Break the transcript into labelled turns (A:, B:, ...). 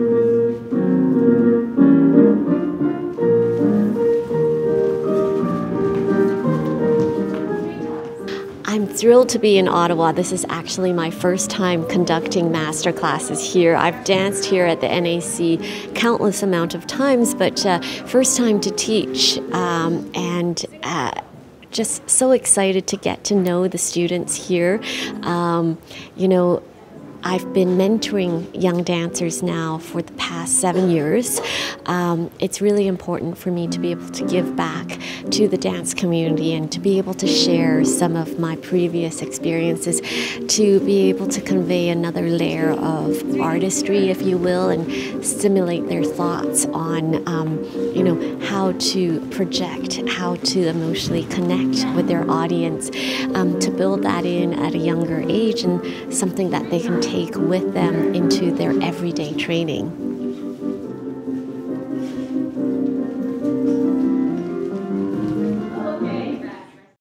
A: I'm thrilled to be in Ottawa. This is actually my first time conducting master classes here. I've danced here at the NAC countless amount of times, but uh, first time to teach um, and. Uh, just so excited to get to know the students here. Um, you know, I've been mentoring young dancers now for the past seven years. Um, it's really important for me to be able to give back to the dance community and to be able to share some of my previous experiences, to be able to convey another layer of artistry, if you will, and stimulate their thoughts on, um, you know, how to project, how to emotionally connect with their audience, um, to build that in at a younger age and something that they can take with them into their everyday training.